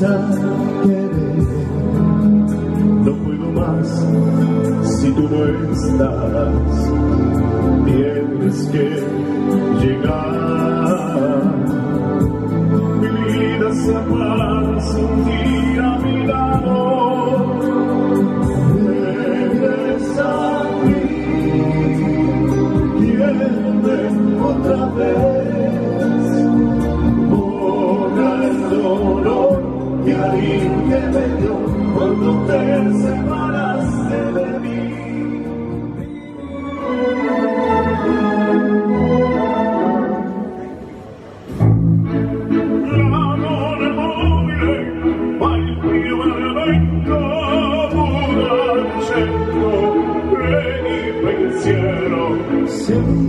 a querer. No puedo más si tú no estás. Tienes que soon.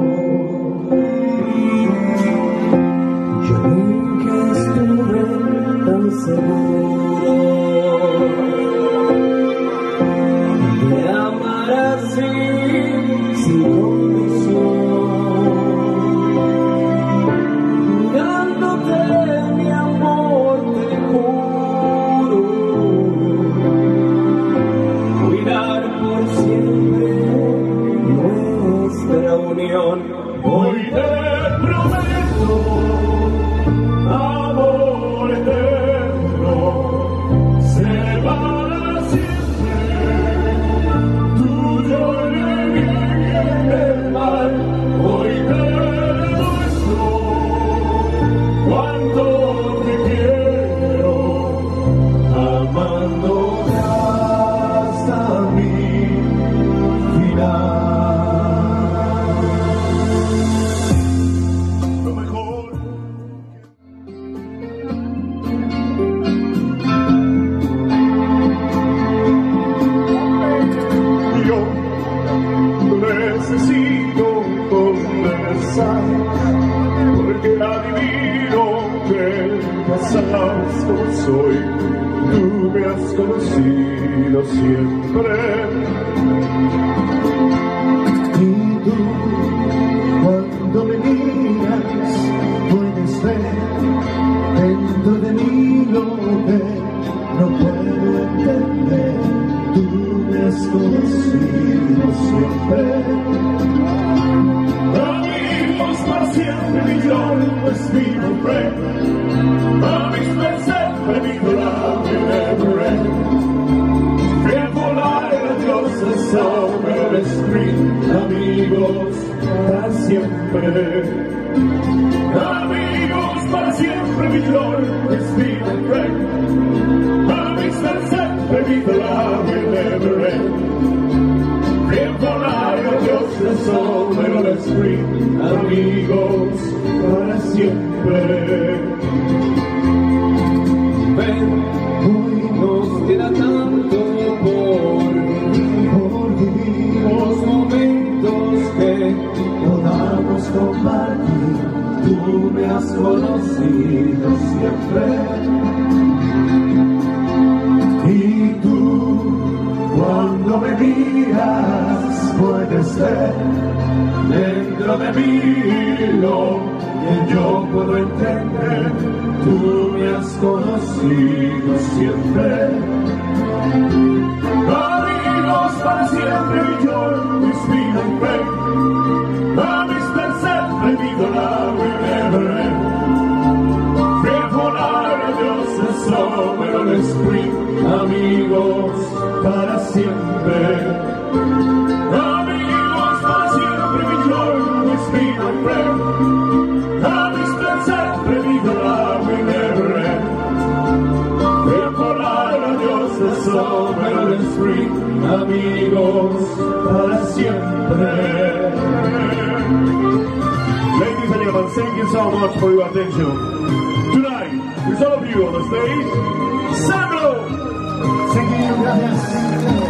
soul. Unión. Hoy te adivino que pasas como soy tú me has conocido siempre yo es mi nombre amigos para siempre mi love will never end Fearful light of Joseph sobre el street amigos para siempre Amigos para siempre, mi flor es mi nombre. Amigos para siempre, mi flor will never end. Tiempo largo, Dios es sobre el street. Amigos para siempre. Ven, hoy nos queda tanto por Por vivir los momentos que podamos compartir. tú me has conocido siempre. Y tú, cuando me miras, puedes ver Dentro de mí lo que yo puedo entender, tú me has conocido siempre. amigos para siempre, y yo mis vida y fe. Para siempre, mi dolor will never end. Fearful are the so will Summer Spring, amigos para siempre. Amigos para siempre, mi joy with me, my friend. Para siempre. Ladies and gentlemen, thank you so much for your attention. Tonight, with all of you on the stage, Sandro, Thank you, gracias.